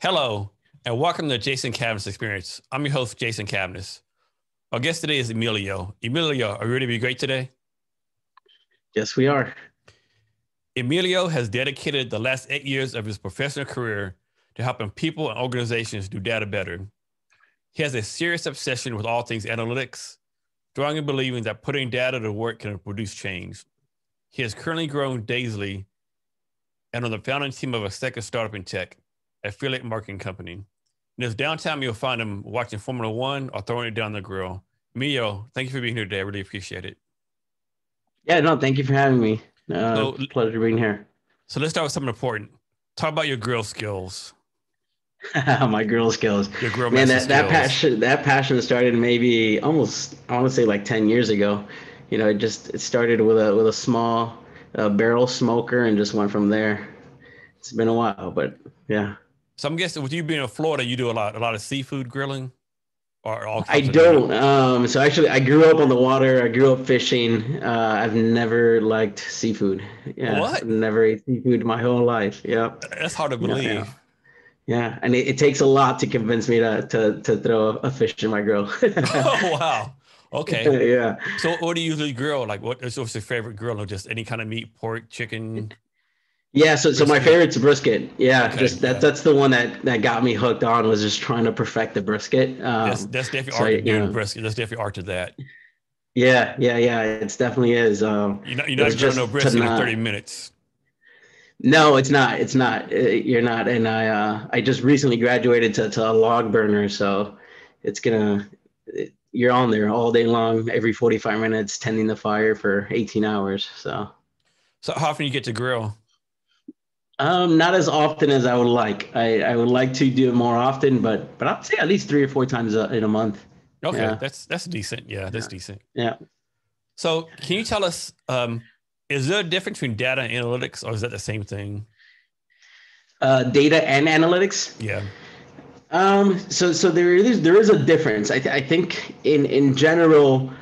Hello, and welcome to Jason Cavness Experience. I'm your host, Jason Cavness. Our guest today is Emilio. Emilio, are you ready to be great today? Yes, we are. Emilio has dedicated the last eight years of his professional career to helping people and organizations do data better. He has a serious obsession with all things analytics, strongly believing that putting data to work can produce change. He has currently grown Daasly and on the founding team of a second startup in tech, affiliate marketing company. In his downtime, you'll find him watching Formula One or throwing it down the grill. Mio, thank you for being here today. I really appreciate it. Yeah, no, thank you for having me. Uh, so, pleasure being here. So let's start with something important. Talk about your grill skills. My grill skills. Your grill Man, that, skills. that passion that passion started maybe almost I want to say like ten years ago. You know, it just it started with a with a small uh, barrel smoker and just went from there. It's been a while, but yeah. So I'm guessing with you being in Florida, you do a lot a lot of seafood grilling. Or I don't. Um, so actually, I grew up on the water. I grew up fishing. Uh, I've never liked seafood. Yeah, what? Never ate seafood my whole life. Yeah, that's hard to believe. Yeah, yeah. yeah. and it, it, takes a lot to convince me to to, to throw a fish in my grill. oh wow. Okay. yeah. So what do you usually grill? Like what is what's your favorite grill or just any kind of meat, pork, chicken? Yeah, so so my favorite's brisket. Yeah, okay, just that yeah. that's the one that that got me hooked on was just trying to perfect the brisket. Um, that's, that's definitely so, art to brisket. That's definitely art to that. Yeah, yeah, yeah. It definitely is. Um, you're not, you're not just no brisket in 30 minutes. No, it's not. It's not. Uh, you're not. And I uh, I just recently graduated to, to a log burner, so it's gonna. It, you're on there all day long, every 45 minutes, tending the fire for 18 hours. So. So how often you get to grill? Um, not as often as I would like. I, I would like to do it more often, but but I'd say at least three or four times a, in a month. Okay, yeah. that's that's decent. Yeah, that's yeah. decent. Yeah. So, can you tell us, um, is there a difference between data and analytics, or is that the same thing? Uh, data and analytics. Yeah. Um. So so there is there is a difference. I th- I think in in general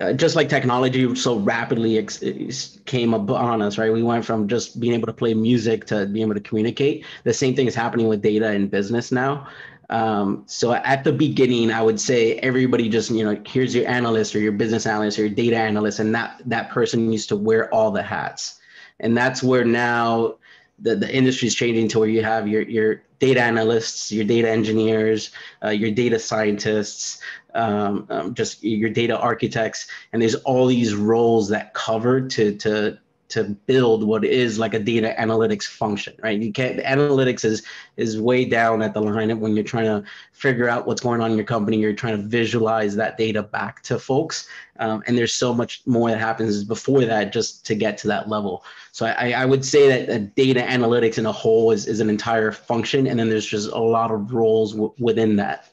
uh, just like technology so rapidly ex- came upon us, right? We went from just being able to play music to being able to communicate. The same thing is happening with data in business now. Um, so at the beginning, I would say everybody just, you know, here's your analyst or your business analyst or your data analyst, and that that person used to wear all the hats. And that's where now the, the industry is changing to where you have your your data analysts, your data engineers, uh, your data scientists, um, um, just your data architects, and there's all these roles that cover to to to build what is like a data analytics function, right? You can't analytics is is way down at the line when you're trying to figure out what's going on in your company. You're trying to visualize that data back to folks, um, and there's so much more that happens before that just to get to that level. So I, I would say that, data analytics in a whole is is an entire function, and then there's just a lot of roles w- within that.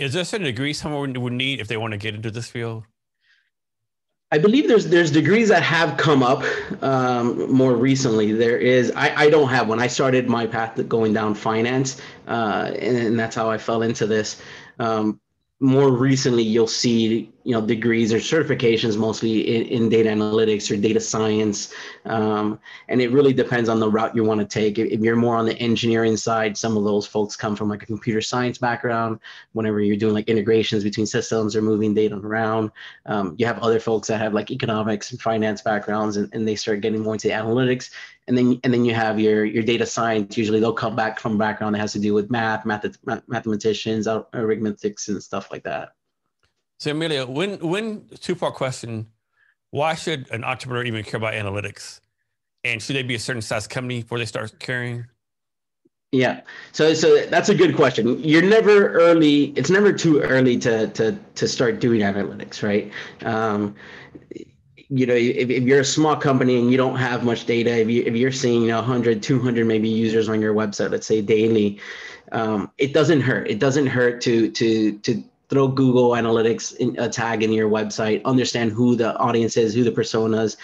Is there a certain degree someone would need if they want to get into this field? I believe there's there's degrees that have come up um, more recently. There is I, I don't have one. I started my path going down finance, uh, and, and, that's how I fell into this. Um, more recently you'll see you know degrees or certifications mostly in, in data analytics or data science. Um, and it really depends on the route you want to take if you're more on the engineering side some of those folks come from like a computer science background. Whenever you're doing like integrations between systems or moving data around um, you have other folks that have like economics and finance backgrounds and, and they start getting more into analytics and then and then you have your your data science. Usually they'll come back from background that has to do with math, math mathematicians, arithmetics, and stuff like that. So Emilio, when when two part question, why should an entrepreneur even care about analytics? And should they be a certain size company before they start caring? Yeah. So so that's a good question. You're never early. It's never too early to to to start doing analytics, right? Um, you know if, if you're a small company and you don't have much data if, you, if you're seeing you know 100 200 maybe users on your website let's say daily um, it doesn't hurt. It doesn't hurt to to to throw google analytics in a tag in your website understand who the audience is who the personas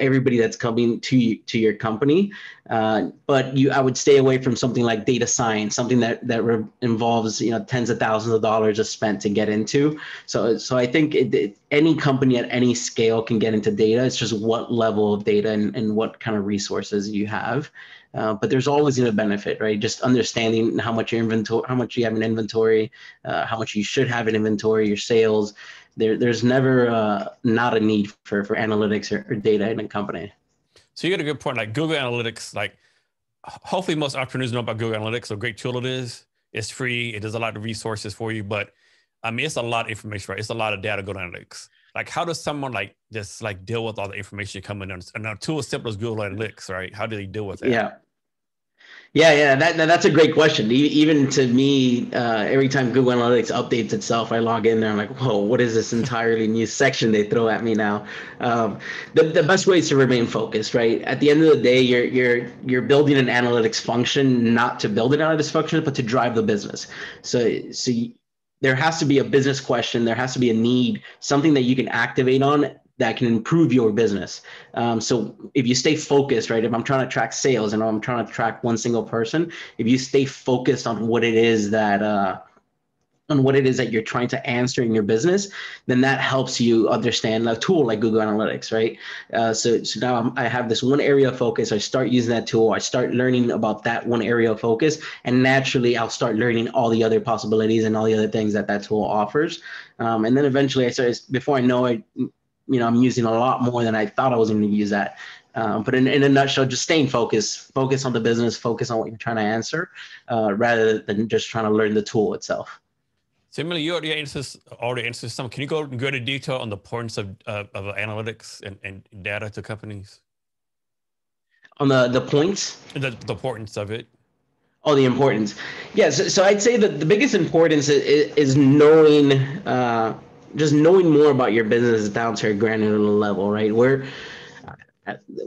everybody that's coming to to your company. Uh, but you, I would stay away from something like data science, something that that re- involves you know tens of thousands of dollars is spent to get into. So so I think it, it, any company at any scale can get into data. It's just what level of data and, and what kind of resources you have. uh, but there's always to benefit, right? Just understanding how much your inventory, how much you have in inventory, uh, how much you should have in inventory, your sales. There, there's never uh, not a need for for analytics or, or data in a company. So you got a good point. Like Google Analytics, like hopefully most entrepreneurs know about Google Analytics. A great tool it is. It's free. It does a lot of resources for you, but I mean, it's a lot of information, right? It's a lot of data. Google Analytics. Like, how does someone like just like deal with all the information coming in? And a tool as simple as Google Analytics, right? How do they deal with that? Yeah. Yeah, yeah, that, that's a great question. Even to me, uh, every time Google Analytics updates itself, I log in there. I'm like, whoa, what is this entirely new section they throw at me now? Um, the, the best way is to remain focused, right? At the end of the day, you're you're you're building an analytics function not to build an analytics function, but to drive the business. So so there has to be a business question there has to be a need something that you can activate on that can improve your business um, so if you stay focused right if i'm trying to track sales and i'm trying to track one single person if you stay focused on what it is that uh, on what it is that you're trying to answer in your business, then that helps you understand a tool like Google Analytics, right? Uh, so, so now I'm, i have this one area of focus. I start using that tool. I start learning about that one area of focus, and naturally, I'll start learning all the other possibilities and all the other things that that tool offers. Um, and then eventually, I start before I know it, you know, I'm using a lot more than I thought I was going to use that. Um, but in, in a nutshell, just staying focused, focus on the business, focus on what you're trying to answer, uh, rather than just trying to learn the tool itself. Similarly, you already answered, already answered some. Can you go, go into detail on the importance of, uh, of analytics and, and data to companies? On the, the points? The, the importance of it. Oh, the importance. Yes. Yeah, so, so, I'd say that the biggest importance is, is knowing, uh, just knowing more about your business down to a granular level, right? Where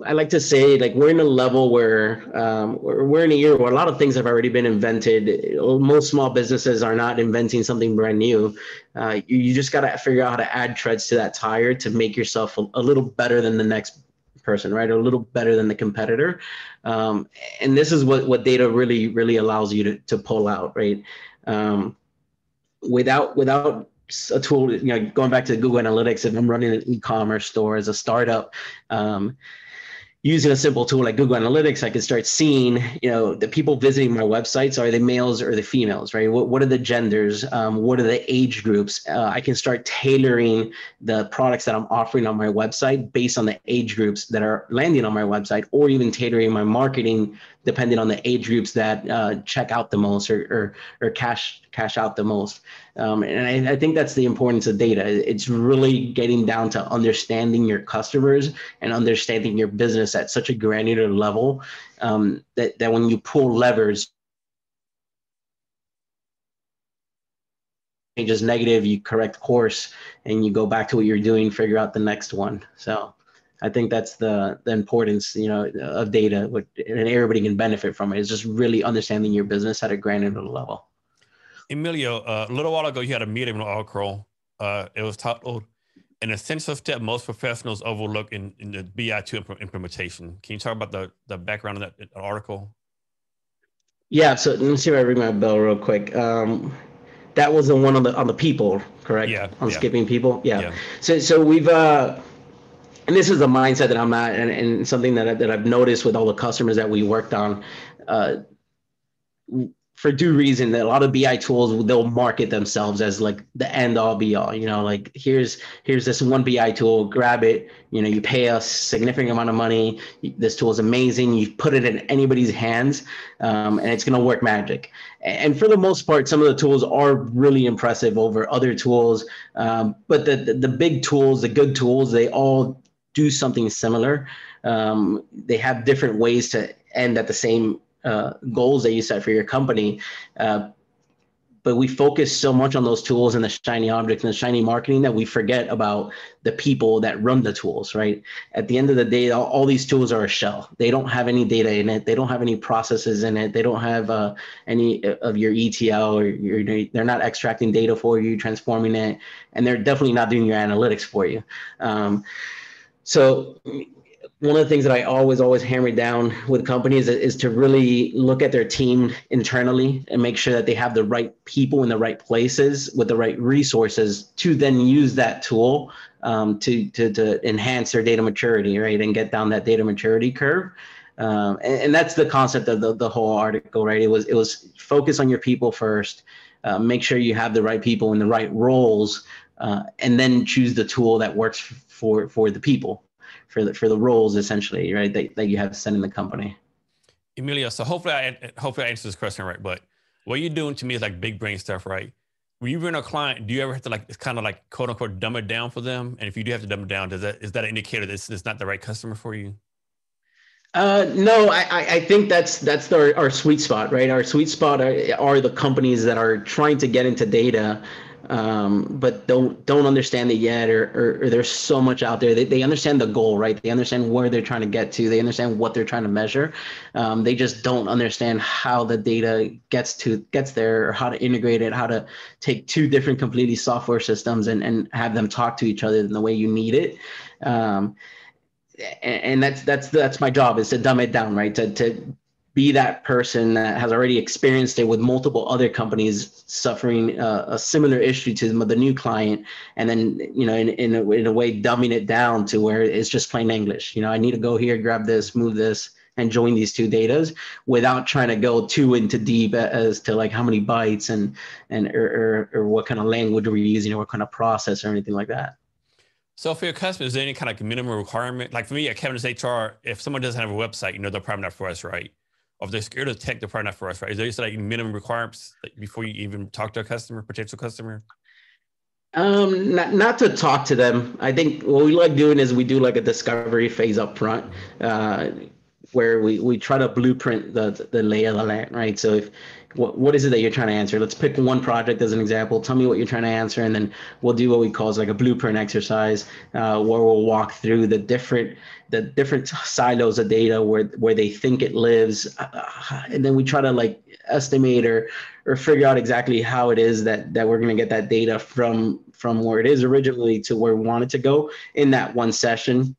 I like to say like we're in a level where um, we're in a year where a lot of things have already been invented. Most small businesses are not inventing something brand new. Uh, you, you, just got to figure out how to add treads to that tire to make yourself a, a, little better than the next person, right? A little better than the competitor. Um, and this is what, what data really, really allows you to, to pull out, right? Um, without, without a tool, you know, going back to Google Analytics, if I'm running an e-commerce store as a startup, um, using a simple tool like Google Analytics, I can start seeing, you know, the people visiting my websites are they males or the females, right? What, what are the genders? Um, what are the age groups? Uh, I can start tailoring the products that I'm offering on my website based on the age groups that are landing on my website, or even tailoring my marketing depending on the age groups that uh, check out the most or, or, or cash cash out the most. Um, and I, I, think that's the importance of data. It's really getting down to understanding your customers and understanding your business at such a granular level um, that, that when you pull levers, changes negative, you correct course and you go back to what you're doing, figure out the next one. So I think that's the the importance, you know, of data, and everybody can benefit from it. Is just really understanding your business at a granular level. Emilio, uh, a little while ago, you had a meeting with Oracle. Uh, it was titled "An Essential Step Most Professionals Overlook in, in the BI2 implementation." Can you talk about the the background of that article? Yeah, so let me see if I ring my bell real quick. Um, that was the one on the on the people, correct? Yeah. On yeah. skipping people. Yeah. yeah. So so we've uh and this is a mindset that I'm at, and, and something that, I, that I've noticed with all the customers that we worked on. Uh, for due reason that a lot of bi tools they'll market themselves as like the end all be all you know like here's here's this one bi tool grab it you know you pay us significant amount of money this tool is amazing you put it in anybody's hands um, and it's going to work magic and for the most part some of the tools are really impressive over other tools um, but the, the the big tools the good tools they all do something similar. Um, they have different ways to end at the same uh, goals that you set for your company. Uh, but we focus so much on those tools and the shiny objects and the shiny marketing that we forget about the people that run the tools, right? At the end of the day, all, all these tools are a shell. They don't have any data in it. They don't have any processes in it. They don't have uh, any of your ETL or your, they're not extracting data for you, transforming it, and they're definitely not doing your analytics for you. Um, so one of the things that I always, always hammer down with companies is, to really look at their team internally and make sure that they have the right people in the right places with the right resources to then use that tool um, to, to, to enhance their data maturity, right? And get down that data maturity curve. Um, and, and, that's the concept of the, the whole article, right? It was it was focus on your people first, uh, make sure you have the right people in the right roles, uh, and then choose the tool that works for for the people, for the for the roles essentially, right? That, that you have set in the company. Emilio, so hopefully I hopefully I answer this question right, but what you're doing to me is like big brain stuff, right? When you run a client, do you ever have to like it's kind of like quote unquote dumb it down for them? And if you do have to dumb it down, does that is that an indicator that it's not the right customer for you? Uh, no, I, I think that's that's our, our sweet spot, right? Our sweet spot are, are the companies that are trying to get into data um, but don't don't understand it yet, or, or, or, there's so much out there. They, they understand the goal, right? They understand where they're trying to get to. They understand what they're trying to measure. Um, they just don't understand how the data gets to gets there, or how to integrate it, how to take two different completely software systems and and have them talk to each other in the way you need it. Um, and, that's that's that's my job is to dumb it down, right? To to be that person that has already experienced it with multiple other companies suffering uh, a similar issue to the new client and then you know in, in, a, in a way dumbing it down to where it's just plain english you know i need to go here grab this move this and join these two datas without trying to go too into deep as to like how many bytes and and or, or, or what kind of language we're using or what kind of process or anything like that so for your customers, is there any kind of minimum requirement? Like for me at Cavness HR, if someone doesn't have a website, you know, they're probably not for us, right? If they're scared of tech, they're probably not for us, right? Is there just like minimum requirements before you even talk to a customer, potential customer? Um, not, not to talk to them. I think what we like doing is we do like a discovery phase up front, uh, where we, we try to blueprint the, the lay of the land, right? So if what, what is it that you're trying to answer? Let's pick one project as an example. Tell me what you're trying to answer, and then we'll do what we call like a blueprint exercise, uh, where we'll walk through the different the different silos of data where where they think it lives, uh, and then we try to like estimate or or figure out exactly how it is that that we're going to get that data from from where it is originally to where we want it to go in that one session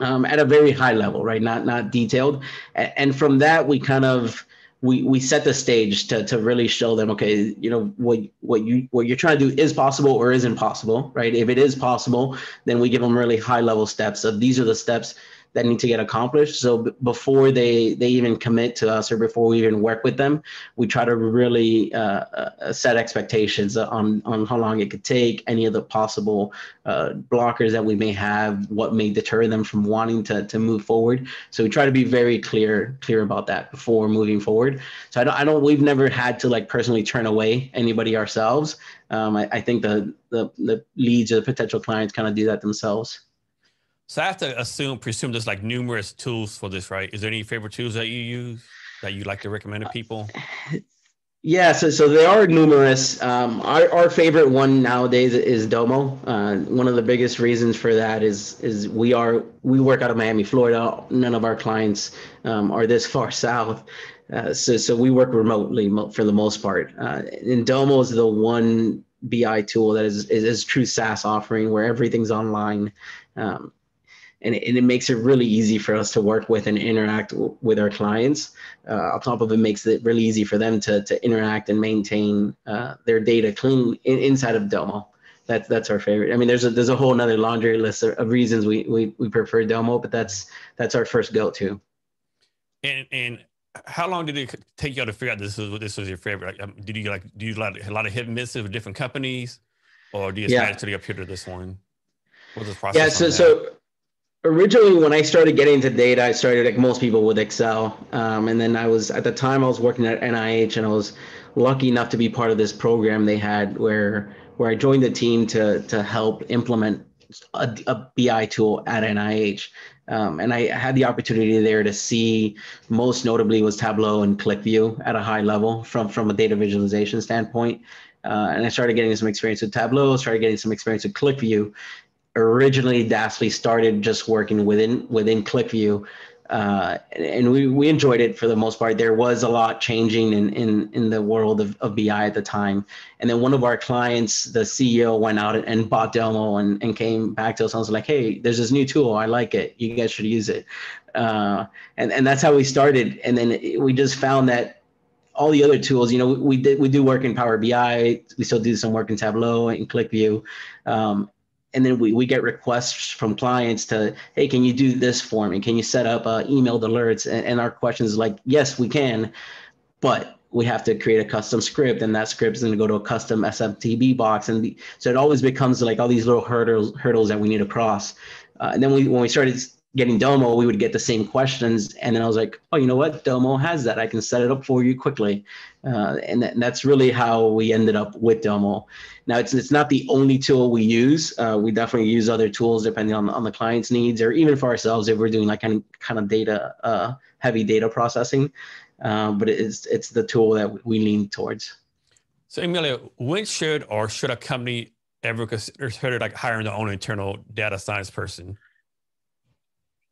um, at a very high level, right? Not not detailed, and from that we kind of we we set the stage to to really show them okay you know what what you what you're trying to do is possible or isn't possible right? If it is possible then we give them really high level steps. Of these are the steps that need to get accomplished. So b- before they they even commit to us or before we even work with them, we try to really uh, uh, set expectations on on how long it could take, any of the possible uh, blockers that we may have, what may deter them from wanting to to move forward. So we try to be very clear clear about that before moving forward. So I don't I don't we've never had to like personally turn away anybody ourselves. Um, I, I think the, the the leads or the potential clients kind of do that themselves. So I have to assume, presume there's like numerous tools for this, right? Is there any favorite tools that you use that you like to recommend to people? Yeah, so so there are numerous. Um, our our favorite one nowadays is Domo. Uh, one of the biggest reasons for that is is we are we work out of Miami, Florida. None of our clients um, are this far south, uh, so so we work remotely for the most part. Uh, and Domo is the one BI tool that is is, is true SaaS offering where everything's online. Um, and it, and it makes it really easy for us to work with and interact w- with our clients. Uh, on top of it, makes it really easy for them to to interact and maintain uh, their data clean in, inside of Domo. That's that's our favorite. I mean, there's a there's a whole another laundry list of, of reasons we, we we prefer Domo, but that's that's our first go to. And and how long did it take y'all to figure out this was this was your favorite? Like, um, did you like do you like a lot of hit and misses with different companies, or do you yeah. naturally appear to this one? What was the process? Yeah, so so originally when I started getting into data, I started like most people with Excel. Um, and then I was at the time I was working at NIH and I was lucky enough to be part of this program they had where where I joined the team to to help implement a, a BI tool at NIH. Um, and I had the opportunity there to see most notably was Tableau and QlikView at a high level from from a data visualization standpoint. Uh, and I started getting some experience with Tableau, started getting some experience with QlikView, originally Daasly started just working within within QlikView, uh, and we, we enjoyed it for the most part. There was a lot changing in in, in the world of, of BI at the time, and then one of our clients, the CEO, went out and bought Domo and, and came back to us and was like, "Hey, there's this new tool. I like it. You guys should use it." Uh, and and that's how we started. And then we just found that all the other tools, you know, we did we do work in Power BI. We still do some work in Tableau and QlikView. Um, and then we, we get requests from clients to hey can you do this for me? Can you set up uh, emailed alerts? And, and our questions like yes we can but we have to create a custom script and that script is going to go to a custom smtp box. And so it always becomes like all these little hurdles hurdles that we need to cross. Uh, and then we when we started getting Domo, we would get the same questions. And then I was like, oh, you know what? Domo has that. I can set it up for you quickly. Uh, and, and, that's really how we ended up with Domo. Now, it's, it's not the only tool we use. Uh, we definitely use other tools depending on, on the client's needs or even for ourselves if we're doing like any kind of data, uh, heavy data processing. Uh, but it's, it's the tool that we lean towards. So, Emilio, when should or should a company ever consider like hiring their own internal data science person?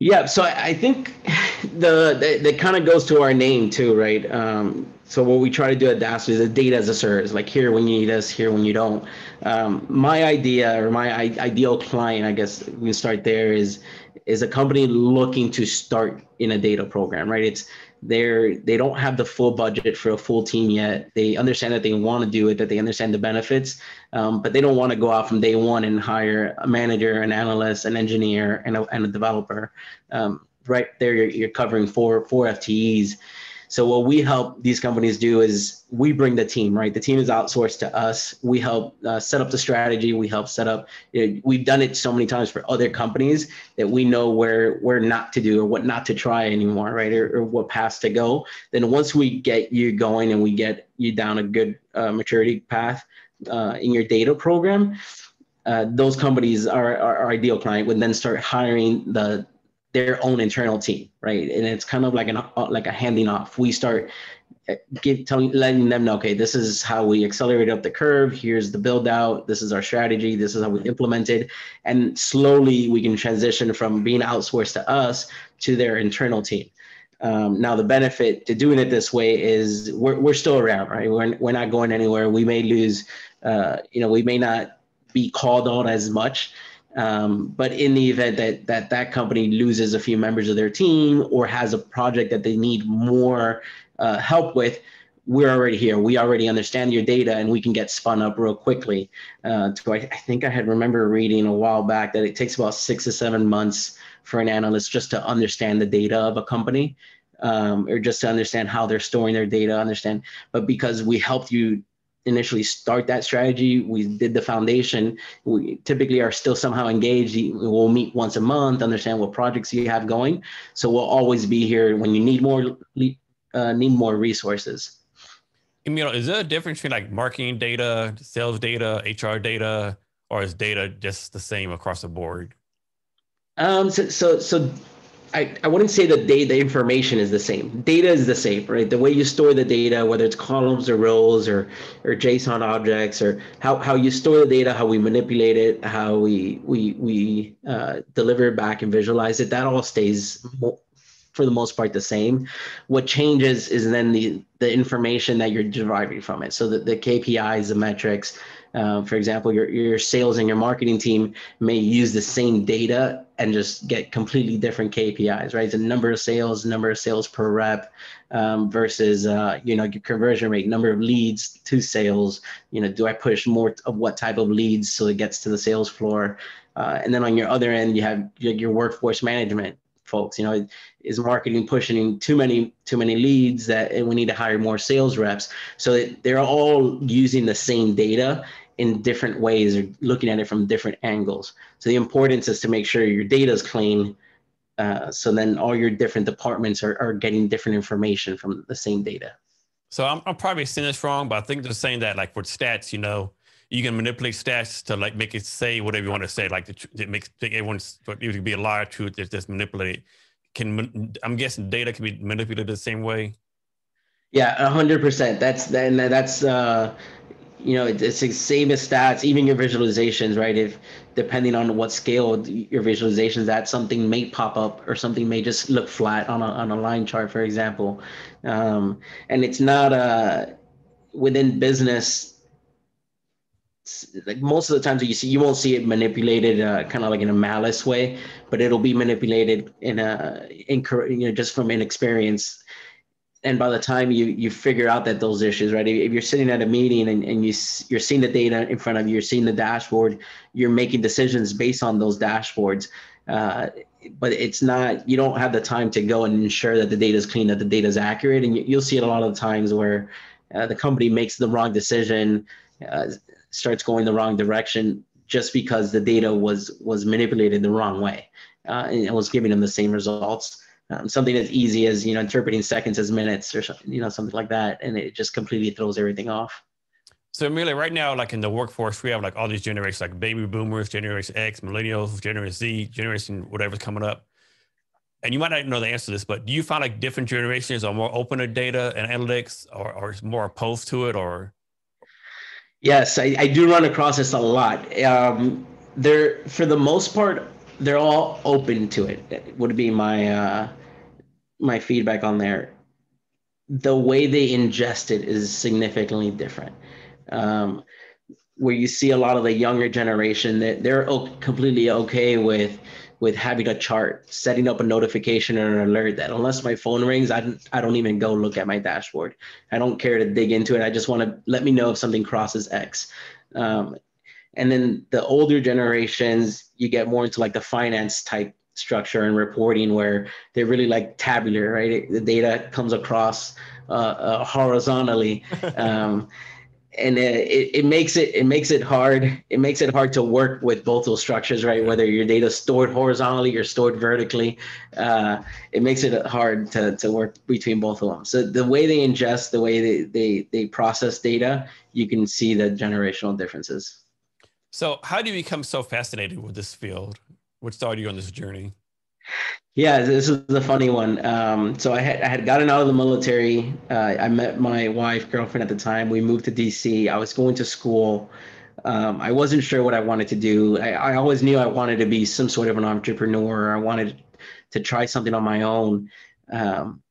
Yeah, so I think the that, kind of goes to our name too, right? Um, so what we try to do at DAS is the data as a service, like here when you need us, here when you don't. Um, my idea or my ideal client, I guess we start there, is is a company looking to start in a data program, right? It's they're they don't have the full budget for a full team yet. They understand that they want to do it, that they understand the benefits, um, but they don't want to go out from day one and hire a manager, an analyst, an engineer, and a, and a developer. Um, right there, you're, you're covering four four FTEs. So what we help these companies do is we bring the team, right? The team is outsourced to us. We help uh, set up the strategy. We help set up. You know, we've done it so many times for other companies that we know where where not to do or what not to try anymore, right? Or, or what paths to go. Then once we get you going and we get you down a good uh, maturity path uh, in your data program, uh, those companies are our ideal client would then start hiring the their own internal team, right? And it's kind of like an like a handing off. We start uh, give telling letting them know, okay, this is how we accelerate up the curve. Here's the build out. This is our strategy. This is how we implemented, and slowly we can transition from being outsourced to us to their internal team. Um, now the benefit to doing it this way is we're, we're still around, right? We're, we're not going anywhere. We may lose, uh, you know, we may not be called on as much, um, but in the event that that that company loses a few members of their team or has a project that they need more uh, help with, we're already here. We already understand your data, and we can get spun up real quickly. Uh, to, I, I think I had remember reading a while back that it takes about six to seven months for an analyst just to understand the data of a company. Um, or just to understand how they're storing their data, understand. But because we helped you initially start that strategy. We did the foundation. We typically are still somehow engaged. We'll meet once a month, understand what projects you have going. So we'll always be here when you need more uh, need more resources. You know, is there a difference between like marketing data, sales data, HR data, or is data just the same across the board? Um, so, so, so I, I wouldn't say that data the information is the same. Data is the same, right? The way you store the data, whether it's columns or rows or or JSON objects, or how, how you store the data, how we manipulate it, how we we we uh, deliver it back and visualize it, that all stays for the most part the same. What changes is then the the information that you're deriving from it. So the, the KPIs, the metrics, uh, for example, your, your sales and your marketing team may use the same data and just get completely different KPIs, right? The number of sales, number of sales per rep um, versus, uh, you know, your conversion rate, number of leads to sales. You know, do I push more of what type of leads so it gets to the sales floor? Uh, and then on your other end, you have your, your workforce management folks. You know, is marketing pushing too many too many leads that we need to hire more sales reps? So they're all using the same data in different ways or looking at it from different angles. So the importance is to make sure your data is clean. Uh, so then all your different departments are, are getting different information from the same data. So I'm, I'm probably saying this wrong, but I think they're saying that like with stats, you know, you can manipulate stats to like make it say whatever you want to say, like it makes everyone's, it could be a lie or truth, it's just manipulated. Can I'm guessing data can be manipulated the same way. Yeah, hundred percent. That's and that's uh, you know, it's the same as stats, even your visualizations, right? If depending on what scale your visualizations at, something may pop up or something may just look flat on a, on a line chart, for example. Um, and it's not a, uh, within business, like most of the times that you see, you won't see it manipulated uh, kind of like in a malice way, but it'll be manipulated in a, in, you know, just from inexperience and by the time you you figure out that those issues right if you're sitting at a meeting and, and you you're seeing the data in front of you you're seeing the dashboard you're making decisions based on those dashboards uh, but it's not you don't have the time to go and ensure that the data is clean that the data is accurate. And you, will see it a lot of the times where uh, the company makes the wrong decision uh, starts going the wrong direction just because the data was was manipulated the wrong way uh, and it was giving them the same results um, something as easy as you know interpreting seconds as minutes or you know something like that and it just completely throws everything off so Emilio, right now, like in the workforce, we have like all these generations, like baby boomers, Generation X, millennials, Generation Z, generation whatever's coming up. And you might not know the answer to this, but do you find like different generations are more open to data and analytics or, or more opposed to it or? Yes, I, I do run across this a lot. Um, they're, for the most part, they're all open to it, would be my, uh, my feedback on there. The way they ingest it is significantly different um, where you see a lot of the younger generation that they're completely okay with with having a chart, setting up a notification or an alert that unless my phone rings, I don't, I don't even go look at my dashboard. I don't care to dig into it. I just want to let me know if something crosses X. Um, and then the older generations, you get more into like the finance type structure and reporting where they're really like tabular, right? The data comes across uh, uh, horizontally. Um, and it, it makes it it makes it hard it makes it hard to work with both those structures right whether your data is stored horizontally or stored vertically uh, it makes it hard to, to work between both of them so the way they ingest the way they, they they process data you can see the generational differences so how do you become so fascinated with this field what started you on this journey yeah, this is a funny one. Um, so I had I had gotten out of the military. Uh, I met my wife, girlfriend at the time. We moved to DC. I was going to school. Um, I wasn't sure what I wanted to do. I, I, always knew I wanted to be some sort of an entrepreneur. I wanted to try something on my own. Um,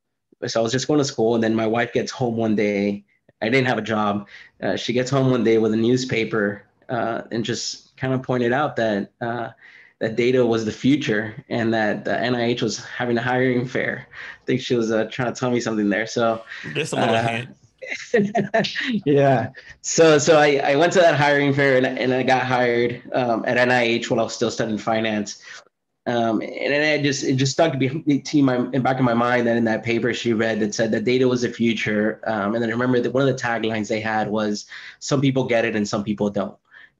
so I was just going to school, and then my wife gets home one day. I didn't have a job. Uh, she gets home one day with a newspaper uh, and just kind of pointed out that uh, that data was the future and that the NIH was having a hiring fair. I think she was uh, trying to tell me something there. So just a little uh, hint. yeah. So so I, I went to that hiring fair and, and I got hired um, at NIH while I was still studying finance. Um, and then it just it just stuck to be my in back of my mind that in that paper she read that said that data was the future. Um, and then I remember that one of the taglines they had was some people get it and some people don't.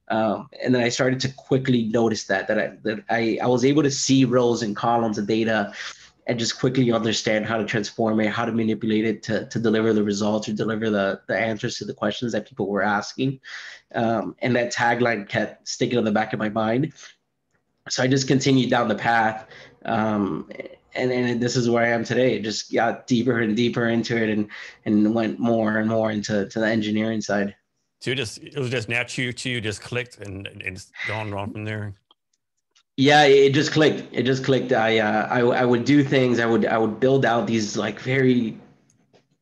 Um, and then I started to quickly notice that that I that I, I was able to see rows and columns of data and just quickly understand how to transform it, how to manipulate it to, to deliver the results or deliver the, the answers to the questions that people were asking. Um, and that tagline kept sticking on the back of my mind. So I just continued down the path. Um, and, and this is where I am today. Just got deeper and deeper into it and, and went more and more into to the engineering side. So you just it was just natural to you, just clicked and and it's gone on from there. Yeah, it just clicked. It just clicked. I uh, I I would do things. I would I would build out these like very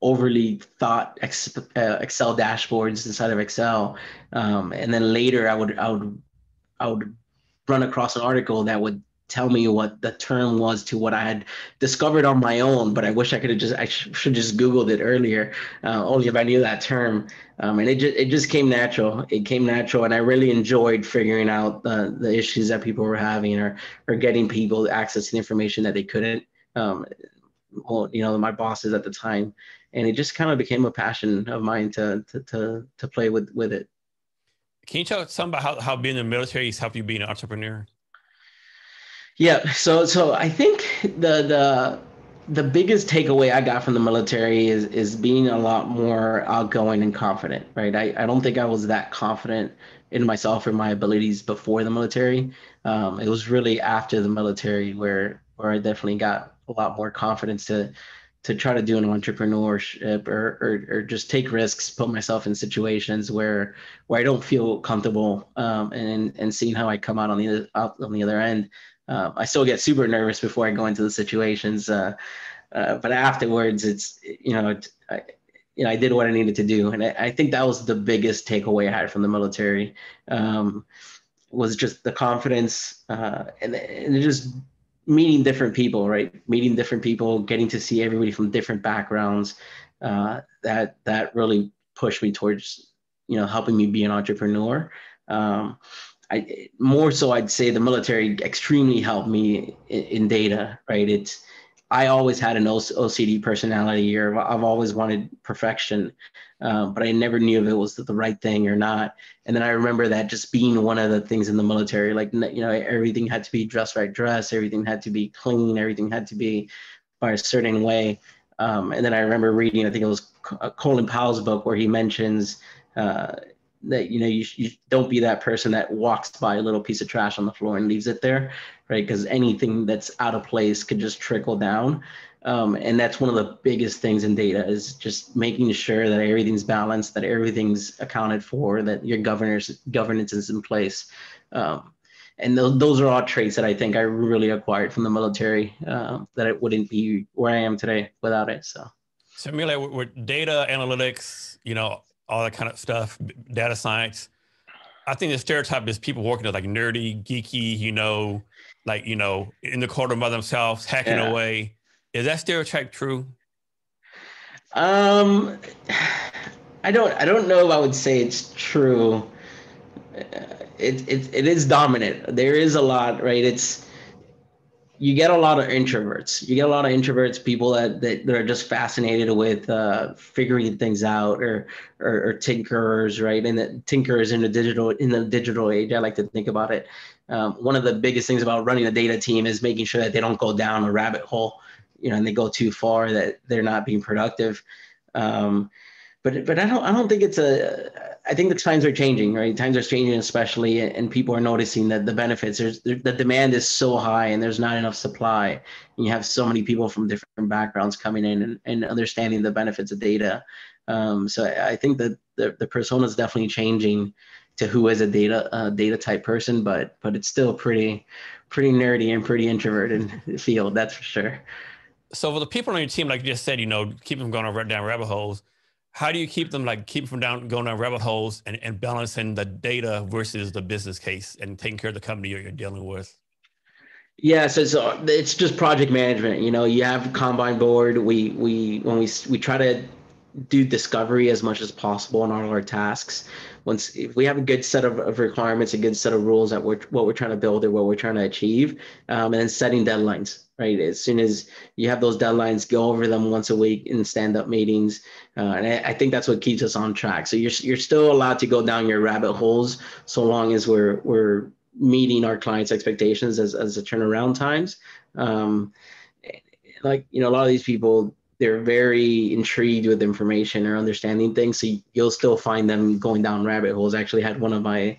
overly thought uh, Excel dashboards inside of Excel, um, and then later I would I would I would run across an article that would tell me what the term was to what I had discovered on my own, but I wish I could have just I sh- should just googled it earlier. Uh, only if I knew that term, um, and it just it just came natural. It came natural, and I really enjoyed figuring out the issues that people were having, or or getting people access to information that they couldn't. Um, well, you know, my bosses at the time, and it just kind of became a passion of mine to to to to play with with it. Can you tell us something about how, how being in the military has helped you being an entrepreneur? Yeah, so so I think the the the biggest takeaway I got from the military is is being a lot more outgoing and confident, right? I, I don't think I was that confident in myself or my abilities before the military. Um, it was really after the military where where I definitely got a lot more confidence to to try to do an entrepreneurship or, or, or just take risks, put myself in situations where where I don't feel comfortable, um, and and seeing how I come out on the out on the other end uh, I still get super nervous before I go into the situations, uh, uh, but afterwards, it's you know, it, I, you know, I did what I needed to do, and I, I, think that was the biggest takeaway I had from the military. Um, was just the confidence uh, and, and just meeting different people, right? Meeting different people, getting to see everybody from different backgrounds. Uh, that that really pushed me towards you know helping me be an entrepreneur. Um, I more so I'd say the military extremely helped me in, in data, right? It's I always had an OCD personality, or I've always wanted perfection, um, but I never knew if it was the right thing or not. And then I remember that just being one of the things in the military, like you know, everything had to be dress right dress, everything had to be clean, everything had to be by a certain way. Um, and then I remember reading, I think it was uh, Colin Powell's book where he mentions uh, that you know you, you don't be that person that walks by a little piece of trash on the floor and leaves it there right? Because anything that's out of place could just trickle down. Um, and that's one of the biggest things in data is just making sure that everything's balanced that everything's accounted for that your governors governance is in place. Um, and those, those are all traits that i think i really acquired from the military uh, that it wouldn't be where i am today without it so. Emilio, with data analytics, you know, all that kind of stuff, data science. I think the stereotype is people working as like nerdy, geeky, you know, like, you know, in the corner by themselves, hacking yeah. away. Is that stereotype true? Um, I don't, I don't know if I would say it's true. It, it, it is dominant. There is a lot, right? It's, you get a lot of introverts. You get a lot of introverts, people that that, that are just fascinated with uh, figuring things out, or, or, or tinkerers, right? And that tinkerers in the digital in the digital age. I like to think about it. Um, one of the biggest things about running a data team is making sure that they don't go down a rabbit hole, you know, and they go too far that they're not being productive. Um, but but I don't I don't think it's a I think the times are changing, right? Times are changing, especially, and people are noticing that the benefits, there's the demand is so high, and there's not enough supply. And you have so many people from different backgrounds coming in and, and understanding the benefits of data. Um, so I think that the, the persona is definitely changing to who is a data uh, data type person, but but it's still pretty pretty nerdy and pretty introverted field, that's for sure. So for the people on your team, like you just said, you know, keep them going down rabbit holes how do you keep them like keep from down going down rabbit holes and, and balancing the data versus the business case and taking care of the company you're, you're dealing with? Yeah so, so it's just project management you know you have Kanban board. We we when we we try to do discovery as much as possible on all our tasks once if we have a good set of, of requirements a good set of rules that we're what we're trying to build or what we're trying to achieve um, and then setting deadlines right? As soon as you have those deadlines, go over them once a week in stand-up meetings, uh, and I, I, think that's what keeps us on track. So you're you're still allowed to go down your rabbit holes so long as we're we're meeting our clients' expectations as as the turnaround times. Um, like you know, a lot of these people they're very intrigued with information or understanding things, so you'll still find them going down rabbit holes. I actually had one of my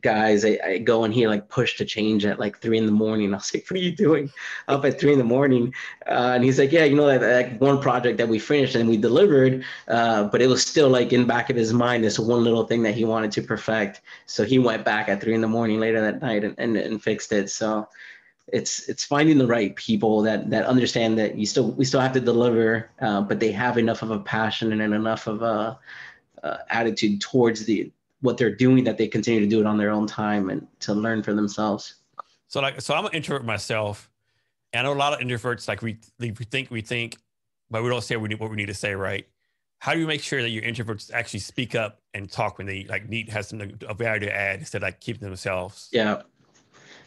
guys, I, I, go and he like push to change at like three in the morning. I was like, what are you doing up at three in the morning? Uh, and he's like, yeah, you know, that, that one project that we finished and we delivered, uh, but it was still like in back of his mind, this one little thing that he wanted to perfect. So he went back at three in the morning later that night and, and, and fixed it. So it's, it's finding the right people that, that understand that you still, we still have to deliver, uh, but they have enough of a passion and enough of a, uh, attitude towards the what they're doing that they continue to do it on their own time and to learn for themselves. So like, so I'm an introvert myself. And I know a lot of introverts, like we, we think, we think, but we don't say what we need to say, right? How do you make sure that your introverts actually speak up and talk when they like need has something of value to add instead of like keeping themselves? Yeah.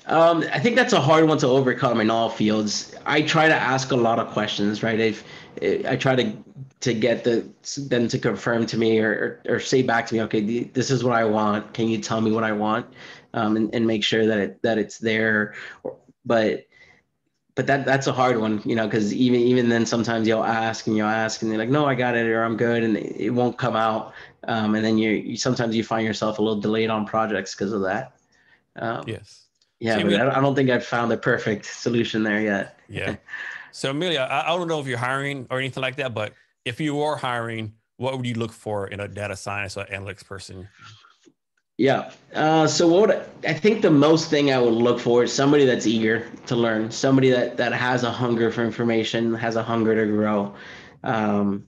Um, I think that's a hard one to overcome in all fields. I try to ask a lot of questions, right? If, if I try to to get the them to confirm to me or, or, or say back to me, okay, this is what I want. Can you tell me what I want, um, and, and make sure that it that it's there. But but that that's a hard one, you know, because even even then sometimes you'll ask and you'll ask and they're like, no, I got it or I'm good, and it, it won't come out. Um, and then you, you sometimes you find yourself a little delayed on projects because of that. Um, yes. Yeah, so but I don't think I've found the perfect solution there yet. Yeah. So Emilio, I, I don't know if you're hiring or anything like that, but if you were hiring, what would you look for in a data science or analytics person? Yeah. Uh, so what I think the most thing I would look for is somebody that's eager to learn, somebody that that has a hunger for information, has a hunger to grow. Um,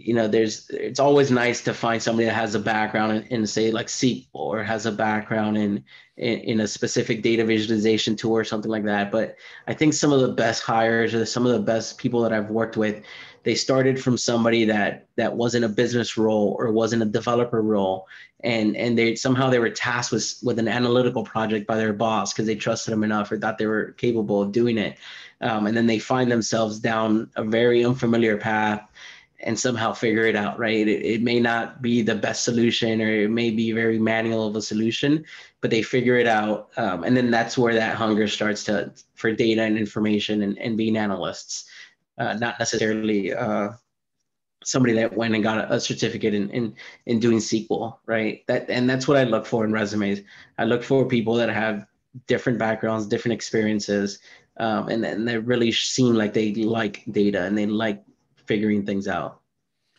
you know, there's it's always nice to find somebody that has a background in, in say like SQL or has a background in, in, in a specific data visualization tool or something like that. But I think some of the best hires or some of the best people that I've worked with, they started from somebody that that wasn't a business role or wasn't a developer role, and and they somehow they were tasked with with an analytical project by their boss because they trusted them enough or thought they were capable of doing it, um, and then they find themselves down a very unfamiliar path and somehow figure it out, right? It, it, may not be the best solution or it may be very manual of a solution, but they figure it out. Um, and then that's where that hunger starts to for data and information and, and being analysts, uh, not necessarily uh, somebody that went and got a, certificate in, in, in doing SQL, right? That And that's what I look for in resumes. I look for people that have different backgrounds, different experiences, um, and, and they really seem like they like data and they like figuring things out.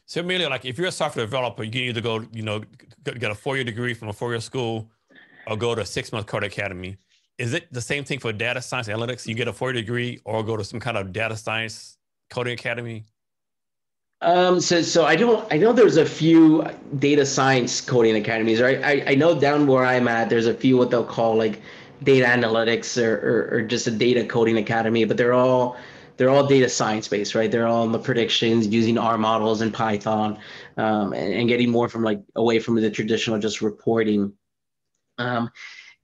So Emilio, like if you're a software developer, you can either go, you know, get a four-year degree from a four-year school or go to a six-month code academy. Is it the same thing for data science analytics? You get a four-year degree or go to some kind of data science coding academy? Um, so, so I don't, I know there's a few data science coding academies, right? I, I know down where I'm at, there's a few what they'll call like data analytics or, or, or just a data coding academy, but they're all they're all data science based, right? They're all in the predictions using R models and Python, um, and, and, getting more from like away from the traditional just reporting. Um,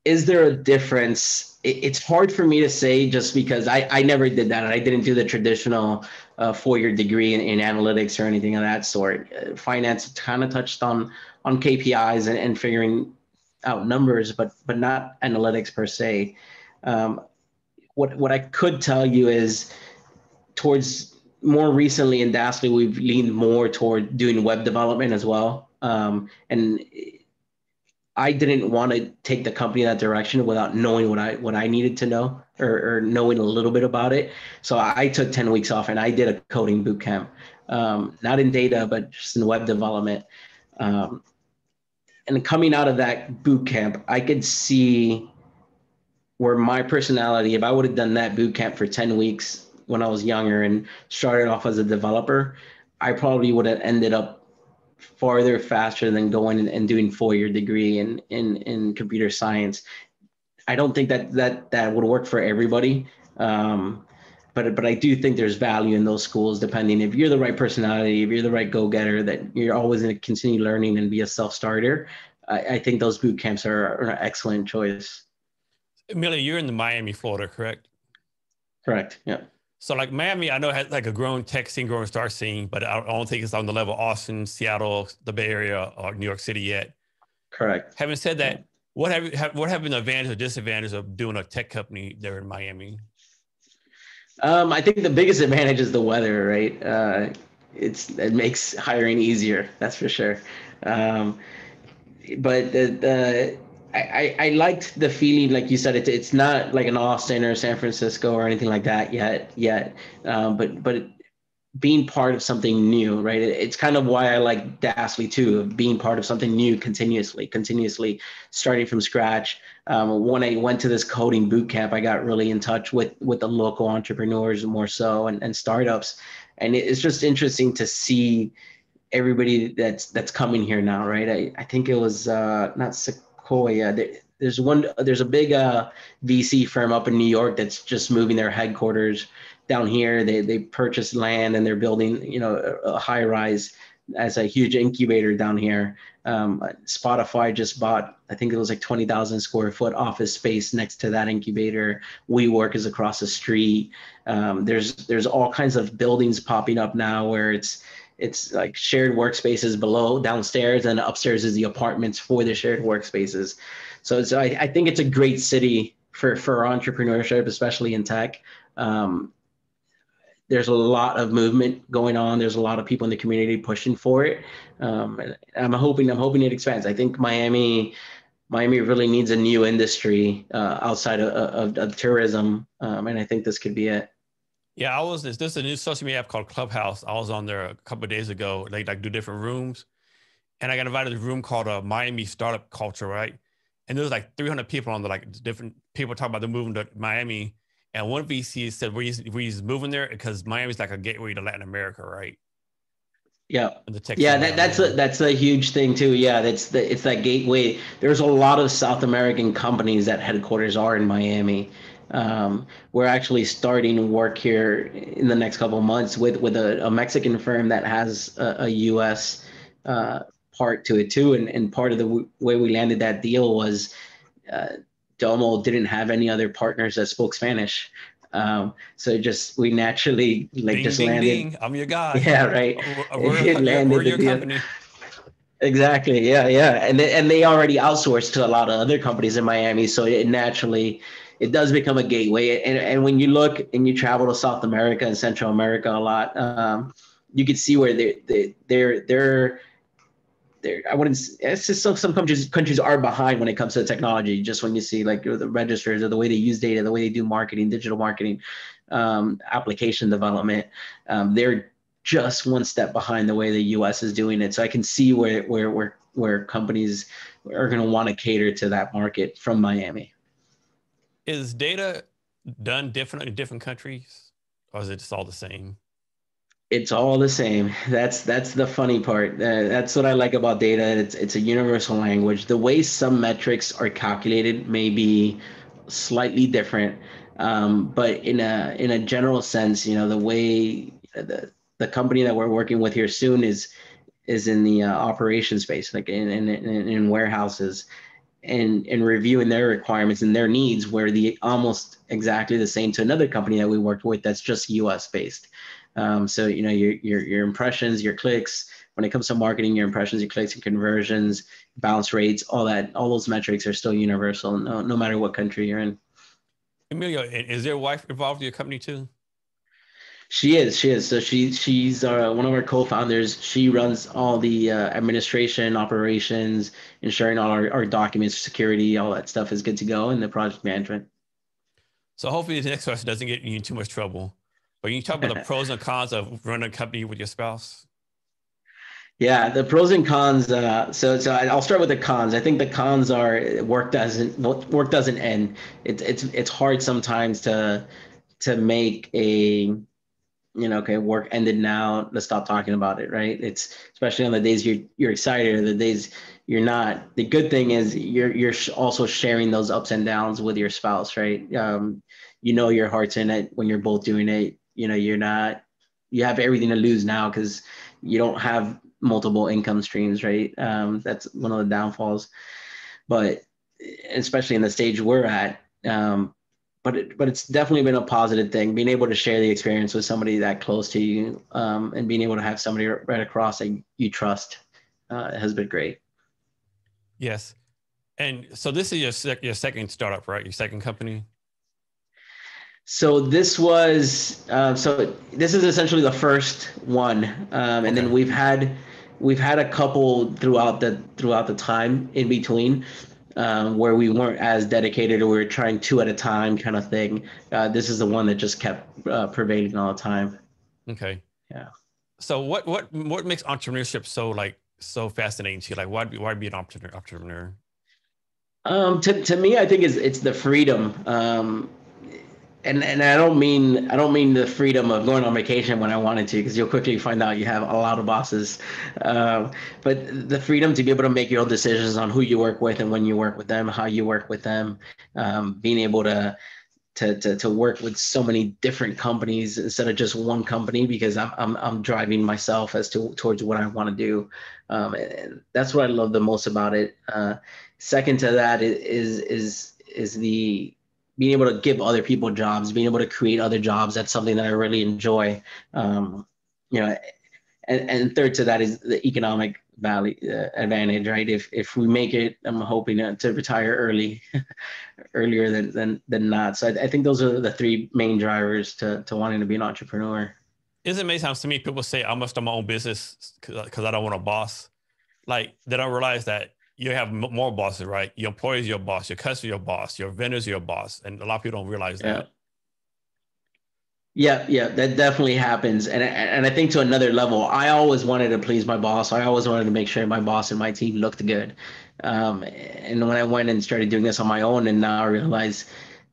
is there a difference? It, it's hard for me to say just because I, I never did that. and I didn't do the traditional uh, four-year degree in, in, analytics or anything of that sort. Uh, finance kind of touched on on KPIs and, and figuring out numbers, but but not analytics per se. Um, what what I could tell you is towards more recently in Daasly, we've leaned more toward doing web development as well. Um, and I didn't want to take the company in that direction without knowing what I what I needed to know or, or knowing a little bit about it. So I took 10 weeks off and I did a coding boot camp, um, not in data, but just in web development. Um, and coming out of that boot camp, I could see where my personality, if I would have done that boot camp for 10 weeks when I was younger and started off as a developer, I probably would have ended up farther faster than going and, doing four-year degree in, in in computer science. I don't think that that that would work for everybody. Um, but but I do think there's value in those schools depending if you're the right personality, if you're the right go-getter, that you're always going to continue learning and be a self-starter. I, I think those boot camps are, are an excellent choice. Emilio, you're in the Miami, Florida, correct? Correct. Yeah. So like Miami, I know has like a growing tech scene, growing star scene, but I don't think it's on the level of Austin, Seattle, the Bay Area, or New York City yet. Correct. Having said that, what have, have what have been the advantages or disadvantages of doing a tech company there in Miami? Um, I think the biggest advantage is the weather, right? Uh, it's it makes hiring easier, that's for sure. Um, but the, the I, I liked the feeling, like you said, it's it's not like an Austin or San Francisco or anything like that yet, yet. Um, but but being part of something new, right? It, it's kind of why I like Daasly too, of being part of something new continuously, continuously starting from scratch. Um, when I went to this coding boot camp, I got really in touch with with the local entrepreneurs more so and, and startups, and it's just interesting to see everybody that's that's coming here now, right? I, I think it was uh, not Sequoia. There's one. There's a big uh, VC firm up in New York that's just moving their headquarters down here. They they purchased land and they're building, you know, a, a high rise as a huge incubator down here. Um, Spotify just bought, I think it was like 20,000 square foot office space next to that incubator. WeWork is across the street. Um, there's there's all kinds of buildings popping up now where it's it's like shared workspaces below downstairs and upstairs is the apartments for the shared workspaces. So, so I, I think it's a great city for for entrepreneurship especially in tech. Um, there's a lot of movement going on. There's a lot of people in the community pushing for it. Um, i'm hoping i'm hoping it expands. I think miami miami really needs a new industry uh, outside of, of, of tourism. Um, and i think this could be it yeah, I was. This, this is a new social media app called Clubhouse. I was on there a couple days ago. They like do different rooms, and I got invited to a room called uh, Miami Startup Culture, right? And there was like 300 people on the like different people talking about the moving to Miami. And one VC said we're we're moving there because Miami's like a gateway to Latin America, right? Yeah. yeah, that, that's a that's a huge thing too. Yeah, that's the it's that gateway. There's a lot of South American companies that headquarters are in Miami. Um, we're actually starting work here in the next couple months with with a, a Mexican firm that has a, a U.S. Uh, part to it too. And and part of the w- way we landed that deal was uh, Domo didn't have any other partners that spoke Spanish. Um, so just we naturally like ding, just ding, landed. Ding. I'm your guy. Yeah, right. We're, landed your company. Exactly. Yeah, yeah, and they, and they already outsourced to a lot of other companies in Miami, so it naturally it does become a gateway. And and when you look and you travel to South America and Central America a lot, um, you can see where they they they're they're I wouldn't. It's just some, some countries countries are behind when it comes to technology. Just when you see like the registers or the way they use data, the way they do marketing, digital marketing, um, application development, um, they're just one step behind the way the U.S. is doing it. So I can see where where where where companies are going to want to cater to that market from Miami. Is data done different in different countries, or is it just all the same? it's all the same. That's that's the funny part. Uh, that's what i like about data. It's it's a universal language. The way some metrics are calculated may be slightly different um, but in a in a general sense you know the way the, the company that we're working with here soon is is in the uh, operation space like in, in in, in warehouses and and reviewing their requirements and their needs were the almost exactly the same to another company that we worked with that's just us based um, so you know your, your your impressions, your clicks. When it comes to marketing, your impressions, your clicks, and conversions, bounce rates, all that, all those metrics are still universal, no, no matter what country you're in. Emilio, is your wife involved in your company too? She is. She is. So she she's uh, one of our co-founders. She runs all the uh, administration, operations, ensuring all our, our documents, security, all that stuff is good to go, and the project management. So hopefully the next question doesn't get you in too much trouble. But you talk about the pros and cons of running a company with your spouse. Yeah, the pros and cons. Uh, so, so I'll start with the cons. I think the cons are work doesn't work doesn't end. It's it's it's hard sometimes to to make a you know okay work ended now let's stop talking about it right? It's especially on the days you're you're excited or the days you're not. The good thing is you're you're also sharing those ups and downs with your spouse right? Um, you know your heart's in it when you're both doing it. You know you're not you have everything to lose now because you don't have multiple income streams right? Um, that's one of the downfalls. But especially in the stage we're at um, but it, but it's definitely been a positive thing being able to share the experience with somebody that close to you um, and being able to have somebody right across that you trust uh, has been great yes and so this is your, sec- your second startup right your second company so this was uh, so this is essentially the first one, um, and okay. then we've had we've had a couple throughout the throughout the time in between. Um, where we weren't as dedicated or we were trying two at a time kind of thing. Uh, this is the one that just kept uh, pervading all the time. Okay. Yeah. So what what what makes entrepreneurship so like so fascinating to you? Like why why be an entrepreneur? entrepreneur? Um, to, to me, I think it's it's the freedom. Um, and and I don't mean I don't mean the freedom of going on vacation when I wanted to, because you'll quickly find out you have a lot of bosses. Uh, but the freedom to be able to make your own decisions on who you work with and when you work with them, how you work with them, um, being able to, to to to work with so many different companies instead of just one company, because I'm I'm, I'm driving myself as to towards what I want to do, um, and that's what I love the most about it. Uh, second to that is is is the being able to give other people jobs, being able to create other jobs. That's something that I really enjoy. Um, you know, and, and third to that is the economic value uh, advantage, right? If if we make it, I'm hoping to, to retire early, earlier than, than than not. So I, I, think those are the three main drivers to to wanting to be an entrepreneur. Isn't it amazing how to me people say I must have my own business because I don't want a boss? Like they don't realize that you have more bosses, right? Your employees, your boss, your customer, your boss, your vendors, your boss, and a lot of people don't realize yeah. that. Yeah, yeah, that definitely happens, and and I think to another level. I always wanted to please my boss. I always wanted to make sure my boss and my team looked good. Um, and when I went and started doing this on my own, and now I realize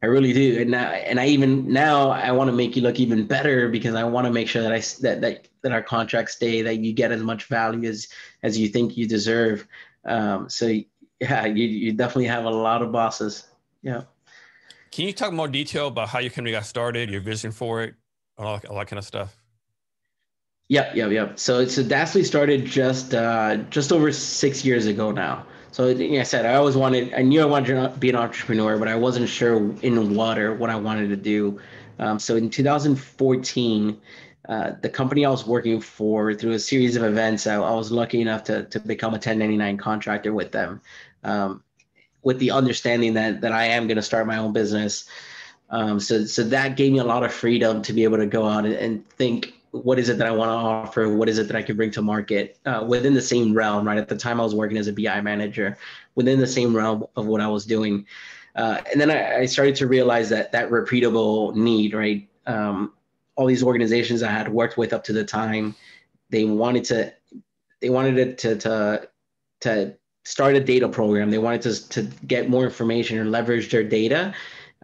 I really do, and now, and I even now I want to make you look even better because I want to make sure that I that that that our contracts stay, that you get as much value as as you think you deserve. Um, so yeah, you you definitely have a lot of bosses. Yeah. Can you talk more detail about how your company got started, your vision for it, all, all that kind of stuff? Yep, yep, yep. So so Daasly started just uh, just over six years ago now. So like I said, I always wanted, I knew I wanted to be an entrepreneur, but I wasn't sure in what or what I wanted to do. Um, so in 2014, uh, the company I was working for, through a series of events, I, I was lucky enough to, to become a 1099 contractor with them, um, with the understanding that that I am going to start my own business. Um, so so that gave me a lot of freedom to be able to go out and, and think what is it that I want to offer? What is it that I can bring to market uh, within the same realm, right? At the time, I was working as a BI manager within the same realm of what I was doing. Uh, and then I, I, started to realize that that repeatable need, right? Um, all these organizations I had worked with up to the time, they wanted to, they wanted to, to, to start a data program. They wanted to, to get more information and leverage their data,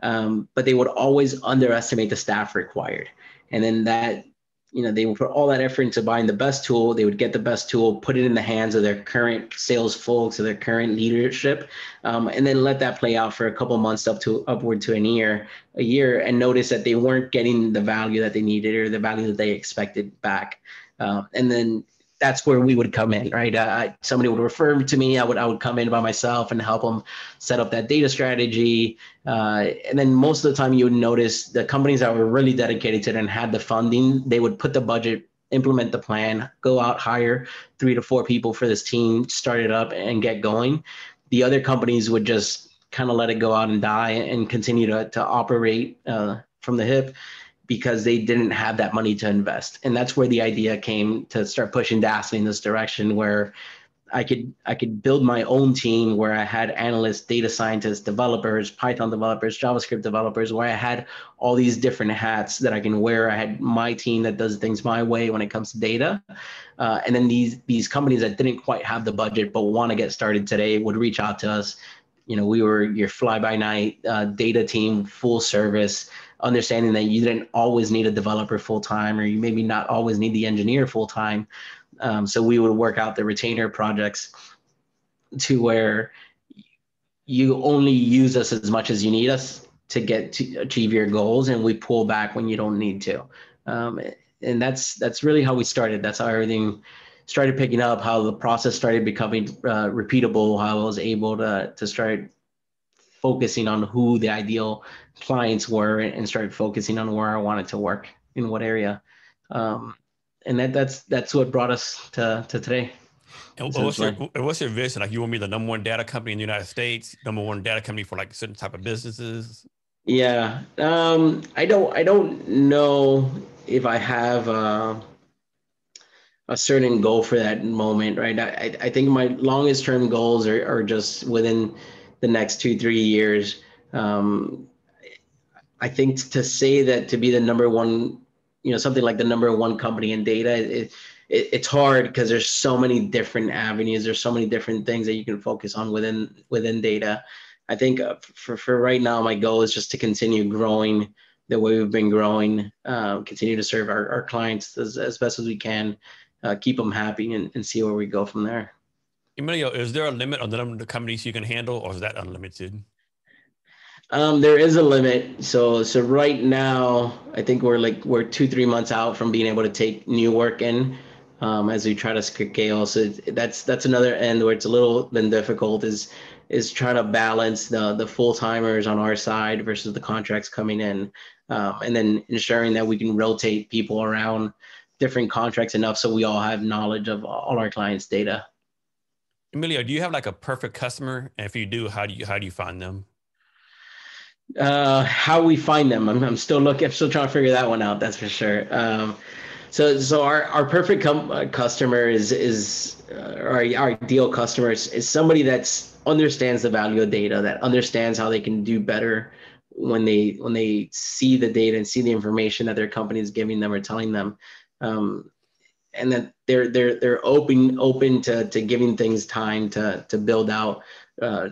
um, but they would always underestimate the staff required. And then that you know they would put all that effort into buying the best tool. They would get the best tool put it in the hands of their current sales folks or their current leadership um, and then let that play out for a couple months up to upward to a year a year and notice that they weren't getting the value that they needed or the value that they expected back. Uh, and then that's where we would come in, right? Uh, somebody would refer to me. I would I would come in by myself and help them set up that data strategy. Uh, and then most of the time, you would notice the companies that were really dedicated to it and had the funding, they would put the budget, implement the plan, go out hire three to four people for this team, start it up, and get going. The other companies would just kind of let it go out and die and continue to to operate uh, from the hip because they didn't have that money to invest. And that's where the idea came to start pushing Daasly in this direction where I could I could build my own team where I had analysts, data scientists, developers, Python developers, JavaScript developers, where I had all these different hats that I can wear. I had my team that does things my way when it comes to data, uh, and then these these companies that didn't quite have the budget but want to get started today would reach out to us. You know, we were your fly by night uh, data team, full service understanding that you didn't always need a developer full time or you maybe not always need the engineer full time. Um, so we would work out the retainer projects to where you only use us as much as you need us to get to achieve your goals and we pull back when you don't need to um, and that's that's really how we started that's how everything started picking up how the process started becoming uh, repeatable how i was able to to start focusing on who the ideal clients were and started focusing on where I wanted to work in what area. Um, and that that's that's what brought us to to today. And what's your what's your vision? Like you want to be the number one data company in the United States, number one data company for like certain type of businesses? Yeah. Um, I don't I don't know if I have uh, a certain goal for that moment, right? I, I think my longest term goals are, are just within the next two, three years. Um, I think to say that to be the number one, you know, something like the number one company in data, it, it, it's hard because there's so many different avenues. There's so many different things that you can focus on within within data. I think uh, for for right now, my goal is just to continue growing the way we've been growing, uh, continue to serve our, our clients as, as best as we can, uh, keep them happy, and, and see where we go from there. Emilio, is there a limit on the number of companies you can handle, or is that unlimited? Um, there is a limit. So so right now, I think we're like we're two three months out from being able to take new work in um, as we try to scale. So that's that's another end where it's a little been difficult is is trying to balance the the full timers on our side versus the contracts coming in, um, and then ensuring that we can rotate people around different contracts enough so we all have knowledge of all our clients' data. Emilio, do you have like a perfect customer? And if you do, how do you how do you find them? Uh, how we find them. I'm, I'm still looking. I'm still trying to figure that one out. That's for sure. Um, so, so our, our perfect com- uh, customer is is uh, our, our ideal customer is, is somebody that's understands the value of data, that understands how they can do better when they when they see the data and see the information that their company is giving them or telling them, um, and that they're they're they're open open to to giving things time to to build out uh,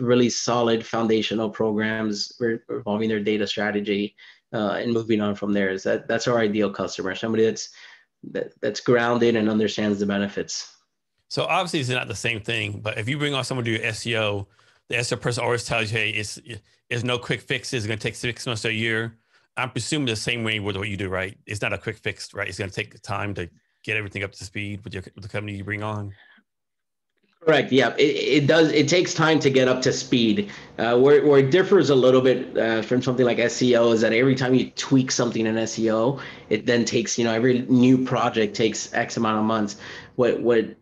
really solid foundational programs revolving their data strategy uh, and moving on from there. Is that that's our ideal customer? Somebody that's that, that's grounded and understands the benefits. So obviously it's not the same thing, but if you bring on someone to your SEO, the SEO person always tells you, hey, it's it's no quick fixes. It's going to take six months to a year. I'm presuming the same way with what you do, right? It's not a quick fix, right? It's going to take time to get everything up to speed with your with the company you bring on. Correct. Yeah, it, it does. It takes time to get up to speed. Uh, where, where it differs a little bit uh, from something like SEO is that every time you tweak something in SEO, it then takes you know every new project takes X amount of months. What what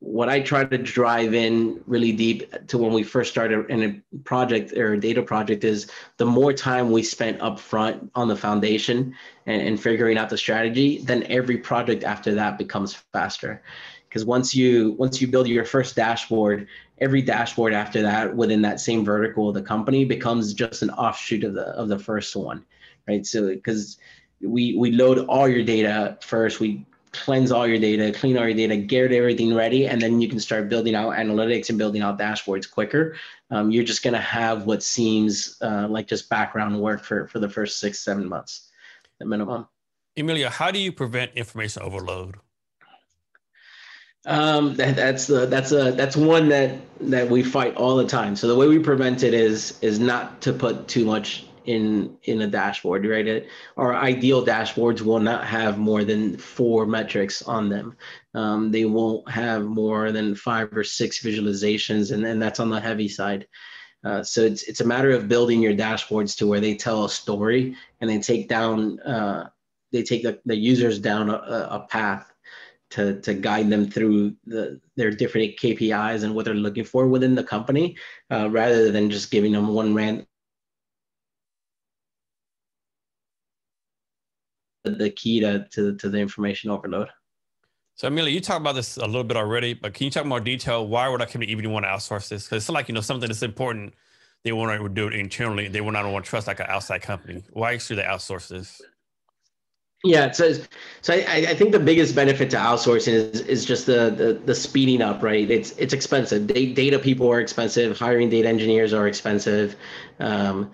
what I try to drive in really deep to when we first started in a project or a data project is the more time we spent up front on the foundation and, and figuring out the strategy, then every project after that becomes faster. Because once you once you build your first dashboard every dashboard after that within that same vertical of the company becomes just an offshoot of the of the first one right? So because we we load all your data first we cleanse all your data clean all your data get everything ready and then you can start building out analytics and building out dashboards quicker. Um, you're just going to have what seems uh, like just background work for for the first six seven months at minimum. Emilio how do you prevent information overload? Um, that, that's the that's a that's one that that we fight all the time. So the way we prevent it is is not to put too much in in a dashboard, right? Our ideal dashboards will not have more than four metrics on them. Um, they won't have more than five or six visualizations, and then that's on the heavy side. Uh, so it's it's a matter of building your dashboards to where they tell a story and they take down uh, they take the, the users down a, a path to to guide them through the their different KPIs and what they're looking for within the company, uh, rather than just giving them one rand. The key to, to to the information overload. So Emilio, you talked about this a little bit already, but can you talk more detail? Why would a company even want to outsource this? Because it's like you know something that's important. They want to do it internally. They will not want to trust like an outside company. Why should they outsource this? Yeah, so so I, I think the biggest benefit to outsourcing is is just the the, the speeding up, right? It's it's expensive. Data people are expensive. Hiring data engineers are expensive. Um,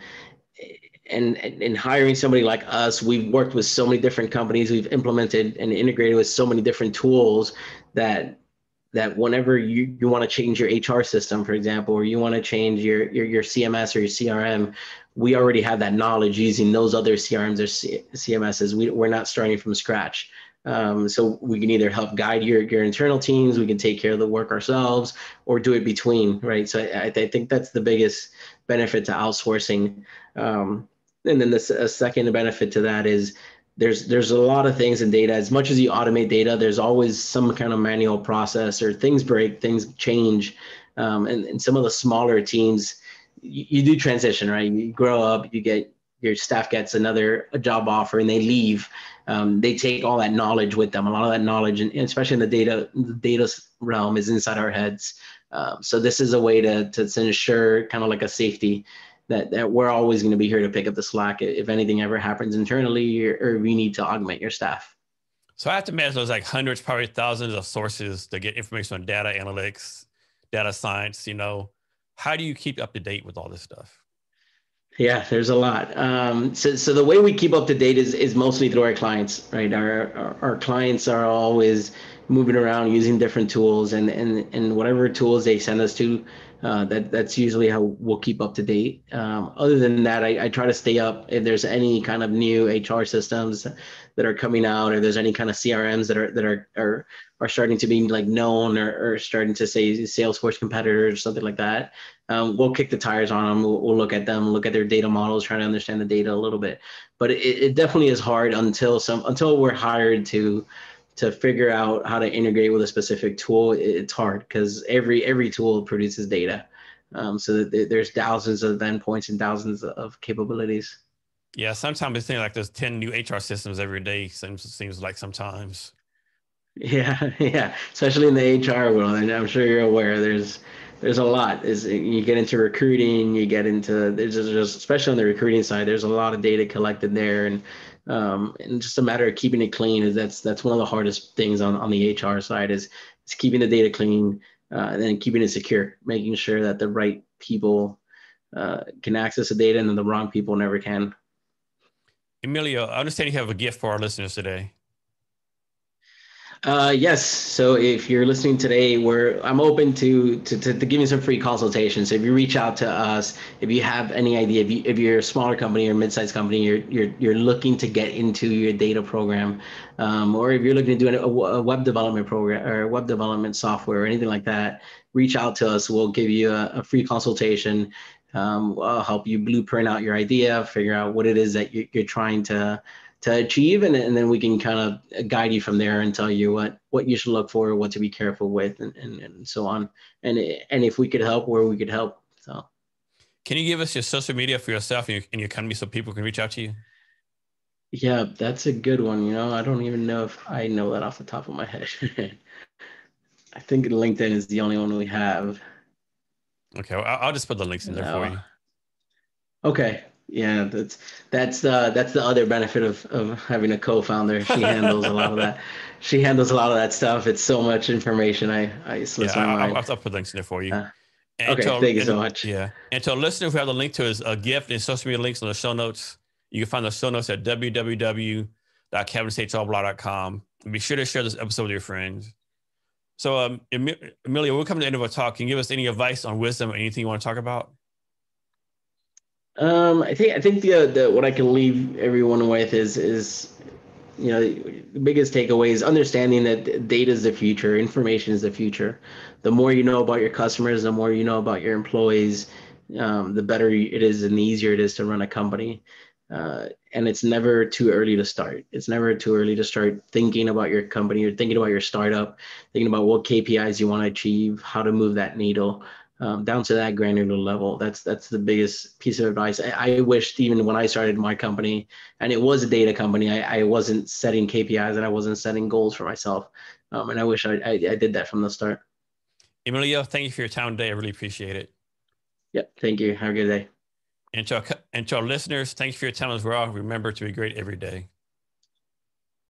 and, in hiring somebody like us, we've worked with so many different companies. We've implemented and integrated with so many different tools that that whenever you, you want to change your HR system, for example, or you want to change your, your, your CMS or your CRM, we already have that knowledge using those other CRMs or C- CMSs. We, we're not starting from scratch. Um, so we can either help guide your, your internal teams, we can take care of the work ourselves, or do it between, right? So I, I think that's the biggest benefit to outsourcing. Um, and then the second benefit to that is there's there's a lot of things in data. As much as you automate data there's always some kind of manual process or things break things change. Um, and, and some of the smaller teams you, you, do transition right? You grow up you get your staff gets another a job offer and they leave. Um, they take all that knowledge with them. A lot of that knowledge and, especially in the data the data realm is inside our heads. Um, so this is a way to, to ensure kind of like a safety that, that we're always going to be here to pick up the slack if anything ever happens internally or, or we need to augment your staff. So I have to imagine there's like hundreds, probably thousands of sources to get information on data analytics, data science. You know, how do you keep up to date with all this stuff? Yeah, there's a lot. Um, so, so the way we keep up to date is, is mostly through our clients, right? Our, our, our clients are always moving around using different tools and, and, and whatever tools they send us to, uh, that that's usually how we'll keep up to date. Um, other than that, I, I, try to stay up if there's any kind of new HR systems that are coming out, or there's any kind of CRMs that are that are are, are starting to be like known or, or starting to say Salesforce competitors or something like that. Um, we'll kick the tires on them. We'll, we'll, look at them, look at their data models, try to understand the data a little bit. But it, it definitely is hard until some until we're hired to to figure out how to integrate with a specific tool it's hard because every every tool produces data. Um, so there's thousands of endpoints and thousands of capabilities. Yeah sometimes it seems like there's 10 new hr systems every day seems seems like sometimes. Yeah yeah especially in the hr world and i'm sure you're aware there's there's a lot. Is you get into recruiting you get into there's just especially on the recruiting side there's a lot of data collected there and um, and just a matter of keeping it clean is that's that's one of the hardest things on, on the HR side is is keeping the data clean uh, and then keeping it secure, making sure that the right people uh, can access the data and then the wrong people never can. Emilio, I understand you have a gift for our listeners today. Uh, yes. So if you're listening today, we're I'm open to, to to, to giving some free consultations. So if you reach out to us, if you have any idea, if you if you're a smaller company or mid-sized company, you're you're you're looking to get into your data program, um, or if you're looking to do a, a web development program or web development software or anything like that, reach out to us. We'll give you a, a free consultation. Um, I'll help you blueprint out your idea, figure out what it is that you, you're trying to to achieve and, and then we can kind of guide you from there and tell you what what you should look for what to be careful with and, and, and so on. And and if we could help where we could help so. Can you give us your social media for yourself and your, and your company so people can reach out to you? Yeah that's a good one you know. I don't even know if i know that off the top of my head. I think linkedin is the only one we have. Okay well, i'll just put the links in there no. for you. Okay yeah, that's that's the that's the other benefit of of having a co-founder. She handles a lot of that. She handles a lot of that stuff. It's so much information. I I slips yeah, my mind. I'll, I'll put links in there for you. Uh, okay, to, thank you so much. Yeah, and to a listener who have the link to his uh, gift and social media links in the show notes, you can find the show notes at www.kevinstateallblog.com. And be sure to share this episode with your friends. So, um, Emilio, we're coming to the end of our talk. Can you give us any advice on wisdom or anything you want to talk about? Um, I think I think the, the what I can leave everyone with is is you know the biggest takeaway is understanding that data is the future, information is the future. The more you know about your customers, the more you know about your employees, um, the better it is and the easier it is to run a company. Uh, and it's never too early to start. It's never too early to start thinking about your company or thinking about your startup, thinking about what KPIs you want to achieve, how to move that needle um, down to that granular level. That's that's the biggest piece of advice. I, I wished even when I started my company, and it was a data company, I, I wasn't setting KPIs and I wasn't setting goals for myself. Um, and I wish I, I, I did that from the start. Emilio, thank you for your time today. I really appreciate it. Yep. Thank you. Have a good day. And to, our, and to our listeners, thank you for your time as well. Remember to be great every day.